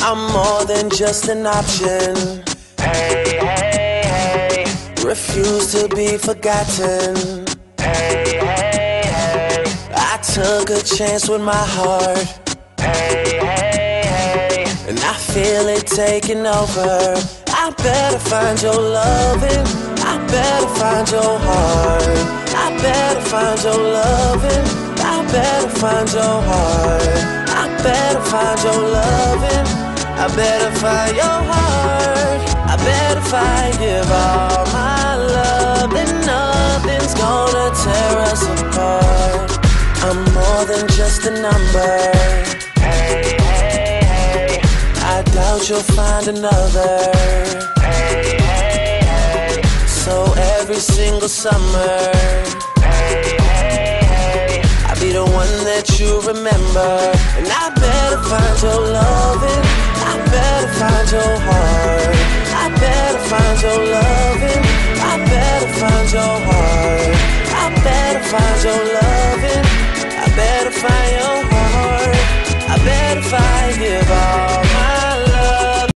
I'm more than just an option. Hey, hey, hey. Refuse to be forgotten. Hey, hey, hey. I took a chance with my heart. Hey, hey, hey. And I feel it taking over. I better find your loving. I better find your heart. I better find your loving. I better find your heart. I better find your heart. I better find give all my love. Then nothing's gonna tear us apart. I'm more than just a number. Hey, hey, hey. I doubt you'll find another. Hey, hey, hey. So every single summer, Hey, hey, hey. I'll be the one that you remember. your loving. I better find your heart. I better find your love.